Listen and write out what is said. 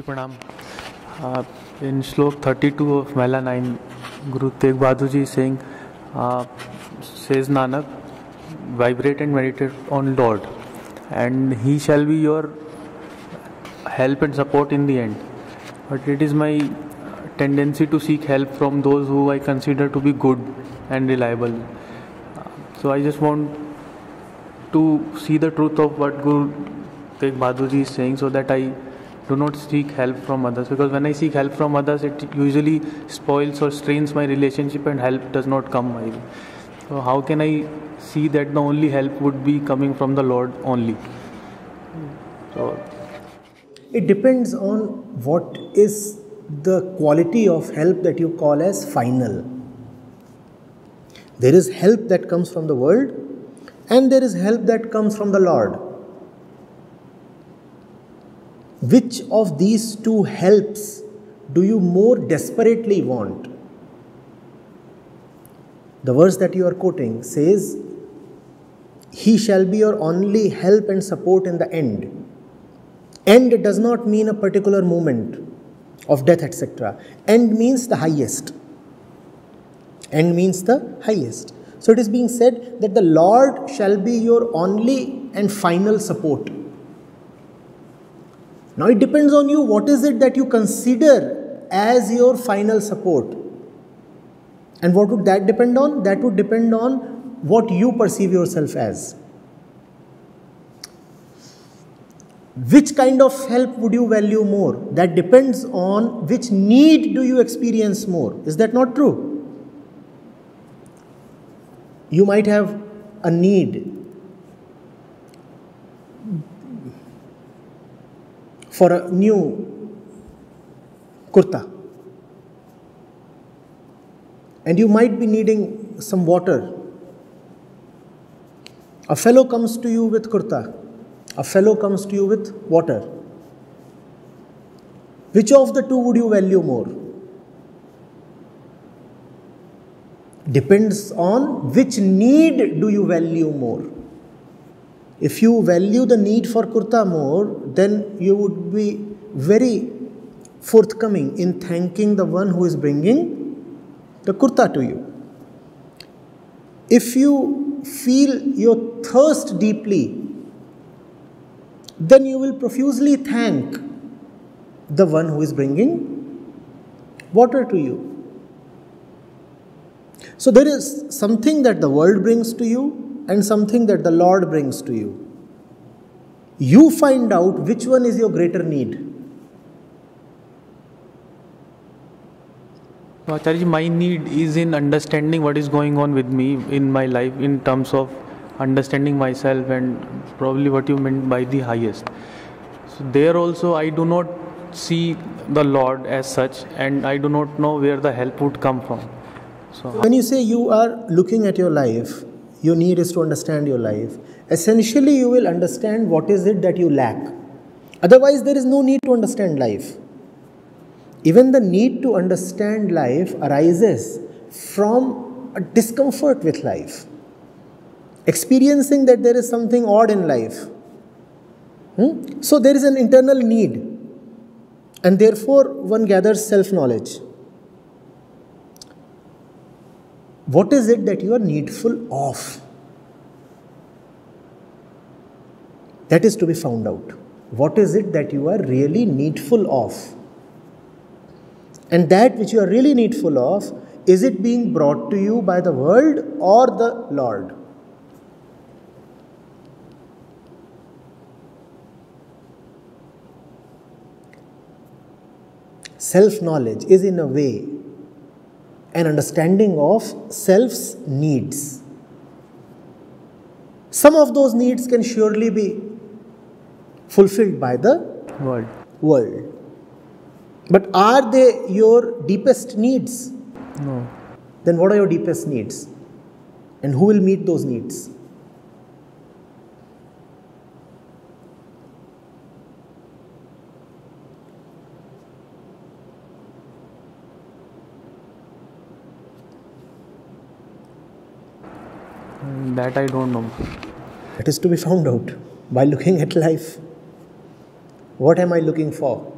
Pranam. Uh, in Shlok 32 of Mahalla 9, Guru Tegh Bahadur Ji is saying, uh, says Nanak, vibrate and meditate on Lord, and He shall be your help and support in the end. But it is my tendency to seek help from those who I consider to be good and reliable. So I just want to see the truth of what Guru Tegh Bahadur is saying so that I do not seek help from others because when I seek help from others it usually spoils or strains my relationship and help does not come my way. So how can I see that the only help would be coming from the Lord only? So it depends on what is the quality of help that you call as final. There is help that comes from the world and there is help that comes from the Lord. Which of these two helps do you more desperately want? The verse that you are quoting says, He shall be your only help and support in the end. End does not mean a particular moment of death, etc. End means the highest. End means the highest. So it is being said that the Lord shall be your only and final support. Now it depends on you what is it that you consider as your final support. And what would that depend on? That would depend on what you perceive yourself as. Which kind of help would you value more? That depends on which need do you experience more. Is that not true? You might have a need for a new kurta. And you might be needing some water. A fellow comes to you with kurta, a fellow comes to you with water. Which of the two would you value more? Depends on which need do you value more. If you value the need for kurta more, then you would be very forthcoming in thanking the one who is bringing the kurta to you. If you feel your thirst deeply, then you will profusely thank the one who is bringing water to you. So there is something that the world brings to you, and something that the Lord brings to you. You find out which one is your greater need. Acharya, my need is in understanding what is going on with me in my life in terms of understanding myself and probably what you meant by the highest. So, there also, I do not see the Lord as such, and I do not know where the help would come from. So, when you say you are looking at your life your need is to understand your life. Essentially, you will understand what is it that you lack. Otherwise, there is no need to understand life. Even the need to understand life arises from a discomfort with life, experiencing that there is something odd in life. Hmm? So, there is an internal need, and therefore, one gathers self knowledge. What is it that you are needful of? That is to be found out. What is it that you are really needful of? And that which you are really needful of, is it being brought to you by the world or the Lord? Self knowledge is, in a way, an understanding of self's needs. Some of those needs can surely be fulfilled by the world. world. But are they your deepest needs? No. Then what are your deepest needs? And who will meet those needs? That I don't know. It is to be found out by looking at life. What am I looking for?